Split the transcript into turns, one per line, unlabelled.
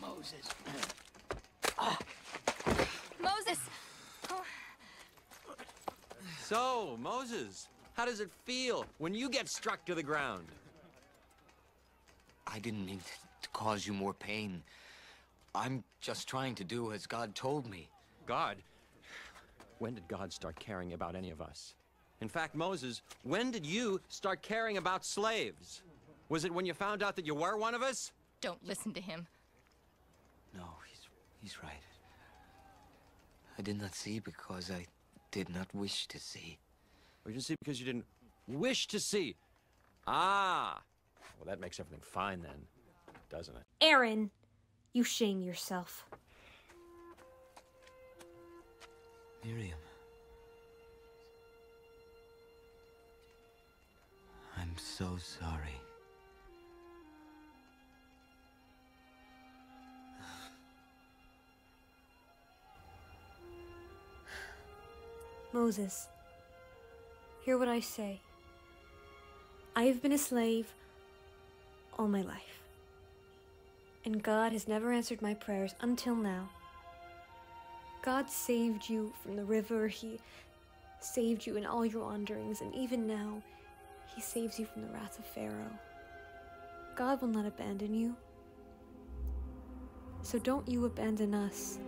Moses. Ah.
Moses!
So, Moses, how does it feel when you get struck to the ground?
I didn't mean to cause you more pain. I'm just trying to do as God told me.
God? When did God start caring about any of us? In fact, Moses, when did you start caring about slaves? Was it when you found out that you were one of us?
Don't listen to him.
No, he's, he's right. I did not see because I did not wish to see.
Or you didn't see because you didn't wish to see? Ah! Well, that makes everything fine then, doesn't it?
Aaron, you shame yourself.
Miriam. I'm so sorry.
Moses, hear what I say. I have been a slave all my life. And God has never answered my prayers until now. God saved you from the river, He saved you in all your wanderings, and even now, He saves you from the wrath of Pharaoh. God will not abandon you. So don't you abandon us.